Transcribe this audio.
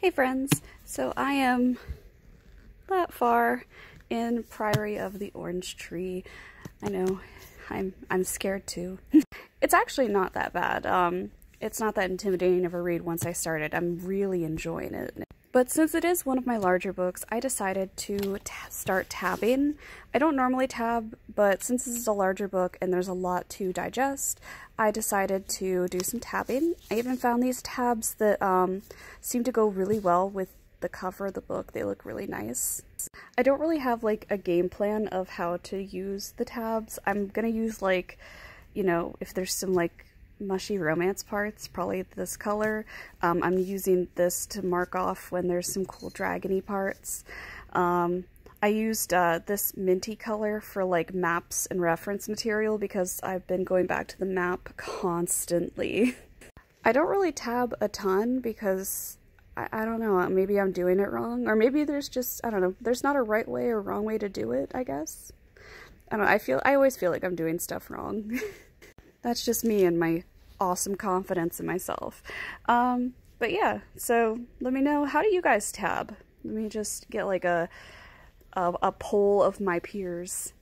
Hey friends, so I am that far in Priory of the Orange Tree. I know, I'm I'm scared too. it's actually not that bad. Um, it's not that intimidating of a read once I started. I'm really enjoying it. But since it is one of my larger books, I decided to start tabbing. I don't normally tab, but since this is a larger book and there's a lot to digest, I decided to do some tabbing. I even found these tabs that um, seem to go really well with the cover of the book. They look really nice. I don't really have like a game plan of how to use the tabs. I'm gonna use like, you know, if there's some like mushy romance parts, probably this color. Um, I'm using this to mark off when there's some cool dragony parts. Um, I used uh, this minty color for like maps and reference material because I've been going back to the map constantly. I don't really tab a ton because I, I don't know, maybe I'm doing it wrong or maybe there's just, I don't know, there's not a right way or wrong way to do it, I guess. I don't know, I feel, I always feel like I'm doing stuff wrong. That's just me and my awesome confidence in myself. Um, but yeah, so let me know, how do you guys tab? Let me just get like a, a, a poll of my peers.